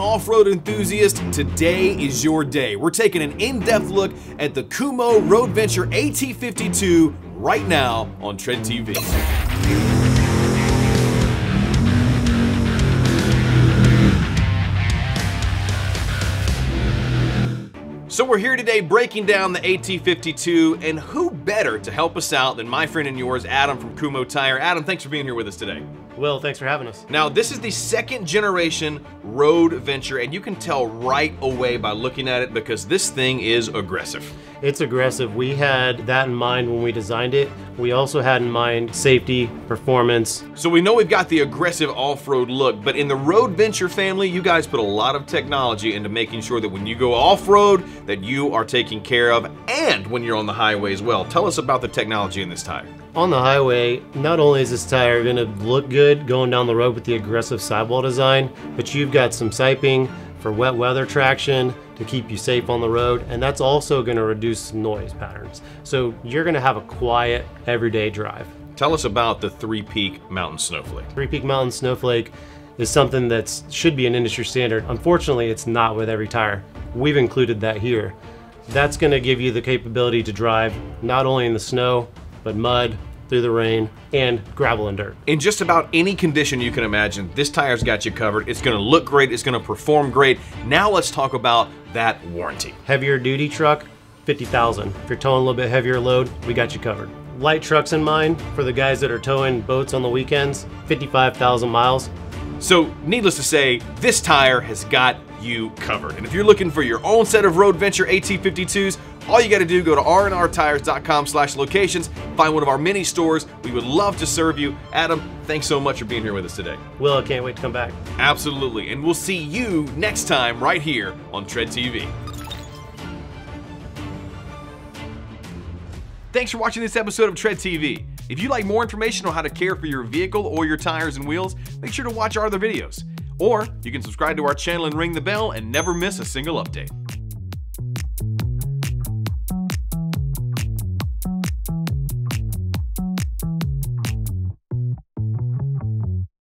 off-road enthusiast, today is your day. We're taking an in-depth look at the Kumho Road Venture AT52 right now on Tread TV. So we're here today breaking down the AT52, and who better to help us out than my friend and yours, Adam from Kumho Tire. Adam, thanks for being here with us today. Will, thanks for having us. Now, this is the second generation road venture, and you can tell right away by looking at it because this thing is aggressive. It's aggressive. We had that in mind when we designed it. We also had in mind safety, performance. So we know we've got the aggressive off-road look, but in the Road Venture family, you guys put a lot of technology into making sure that when you go off-road, that you are taken care of, and when you're on the highway as well. Tell us about the technology in this tire. On the highway, not only is this tire going to look good going down the road with the aggressive sidewall design, but you've got some siping for wet weather traction to keep you safe on the road, and that's also going to reduce noise patterns. So you're going to have a quiet, everyday drive. Tell us about the Three Peak Mountain Snowflake. Three Peak Mountain Snowflake is something that should be an industry standard. Unfortunately, it's not with every tire. We've included that here. That's going to give you the capability to drive not only in the snow, but mud, through the rain, and gravel and dirt. In just about any condition you can imagine, this tire's got you covered. It's gonna look great, it's gonna perform great. Now let's talk about that warranty. Heavier duty truck, 50,000. If you're towing a little bit heavier load, we got you covered. Light trucks in mind, for the guys that are towing boats on the weekends, 55,000 miles. So needless to say, this tire has got you covered. And if you're looking for your own set of Road Venture AT52s, all you got to do go to rnrtires.com slash locations, find one of our many stores. We would love to serve you. Adam, thanks so much for being here with us today. Will, I can't wait to come back. Absolutely. And we'll see you next time right here on Tread TV. Thanks for watching this episode of Tread TV. If you'd like more information on how to care for your vehicle or your tires and wheels, make sure to watch our other videos. Or you can subscribe to our channel and ring the bell and never miss a single update.